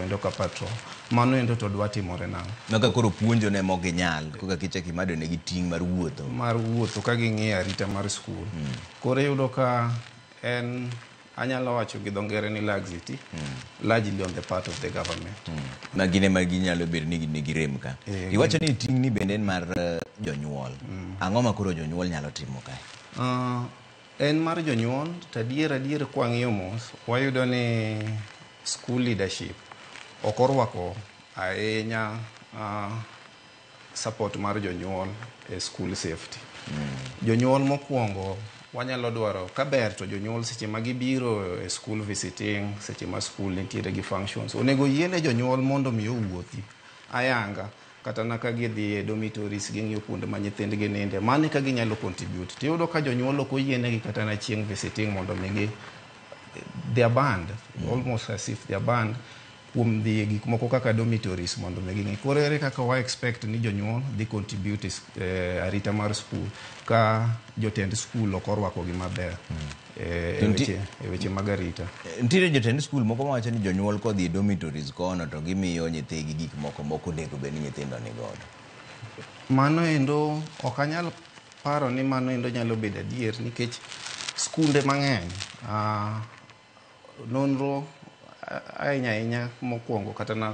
endo ka patrol. Mano endo to dwa timore nang'o? Maka koro puonjo ne mok ginyal koka kichak imado ne gi ting' mar wuotho. Mar wuotho ka ging'iyo arita mar skul. Mm. Koro iyudo ka en anyalo wacho gi dho ngere ni laxity mm. largely on the part of the government mm. ma gine ma ginyalo bedo ni gine girem ka e, iwacho ni ting' ni bende en mar uh, jonyuol mm. ang'o ma koro jonyuol nyalo timo kae uh, En mar jonyuol to adier adier kwang'iyo mos wayudo ni school leadership ok orwako ahinya uh, support mar jonyuol e school safety. Jonyuol mokwongo wanyalo dwaro ka ber to jonyuol seche ma gibiro e school visiting seche ma school nitiere gi functions onego yiene jonyuol mondo mi owuothi ayanga kata na ka gidhi e dormitories ging'iyo kuonde ma nyithindgi ninde, mano eka ginyalo contribute. To iyudo ka jonyuol ok oyienegi kata na chieng' visiting mondo omi gi they are banned, almost as if they are banned kuom dhi e gik moko kaka dormitories mondo omi ging'i. Koro ere kaka wa expect ni jonyuol dhi contribute e s- eh, arita mar skul ka jotend skul ok orwakogi maber? e To nti- weche- e weche mag arita. Nitiere jotend skul moko mawacho ni jonyuol kodhi e dormitories kono to gimiyo nyithigi gik moko moko onego bed ni nyithindo ni godo. Mano endo ok anyal paro ni mano endo nyalo bedo adier nikech skunde mang'eny ah, nonro ah, ahinya ahinya mokwongo kata na